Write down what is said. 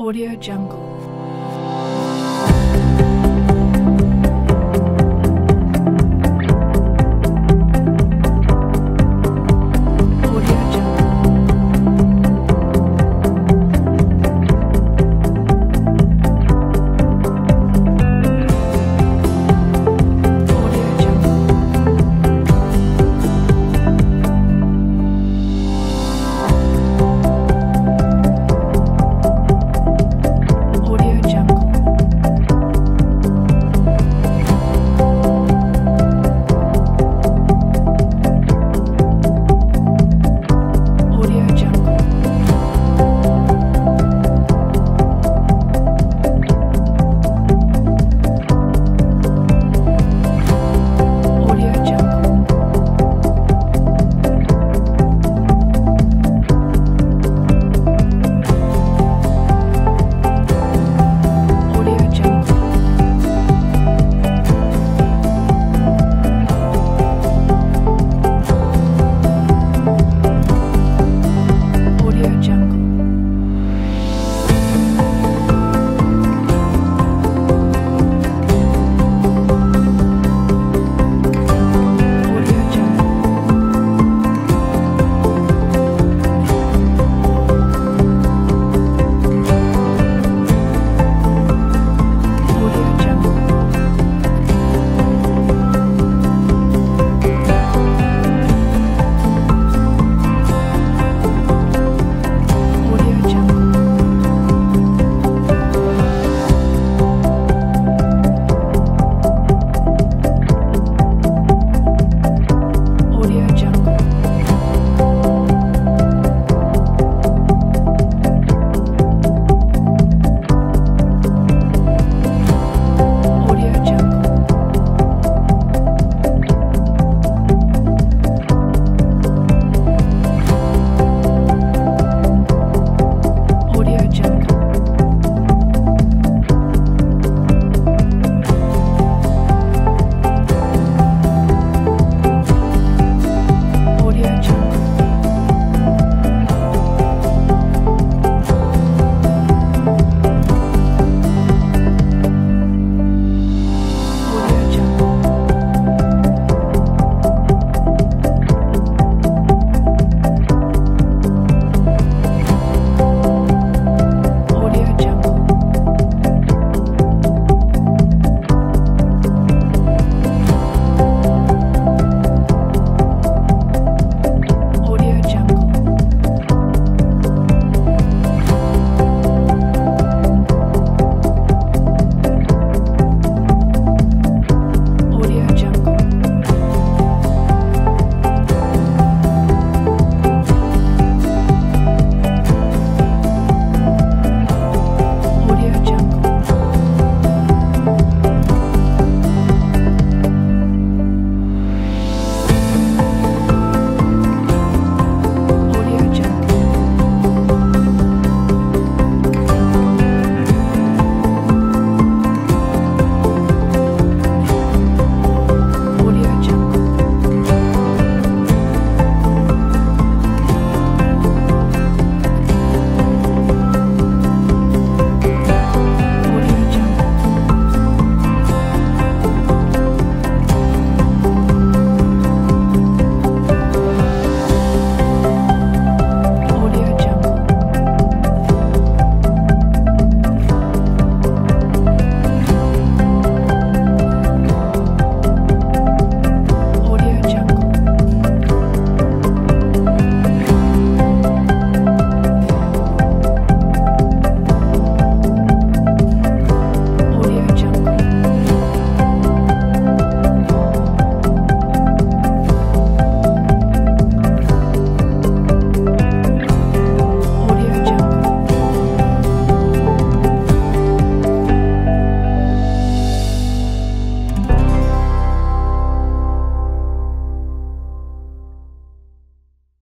Audio Jungle.